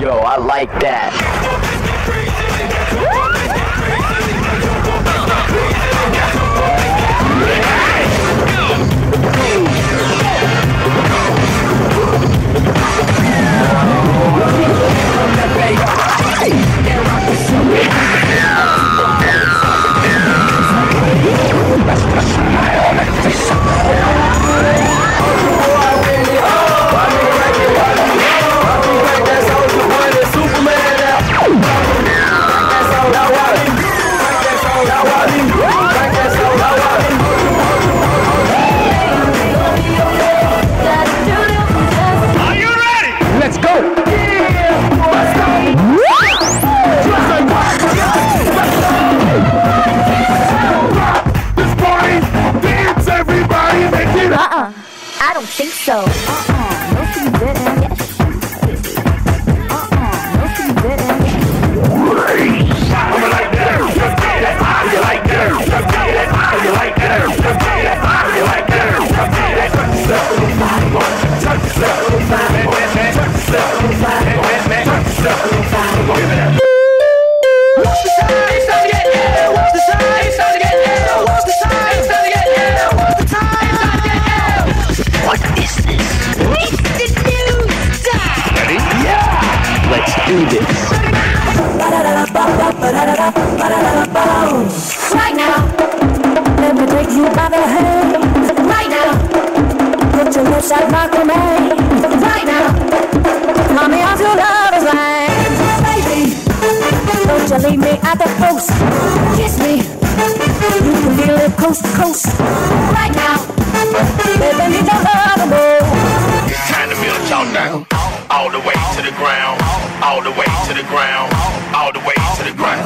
Yo, I like that. I don't think so. Uh-uh. No forbidden. Uh-uh. No forbidden. I'm like that. How you like that. How you like that. How you like that. Touch yourself. Touch yourself. Touch yourself. Touch yourself. Do this. Right now. Let me take you by the hand. Right now. Put your lips at my command. Right now. Mommy, off your lover's line. Baby. Don't you leave me at the post. Kiss me. You can feel it coast to coast. Right now. Baby, need your love the most. Time to build y'all down. All the way to the ground. All the way to the ground. All the way to the ground.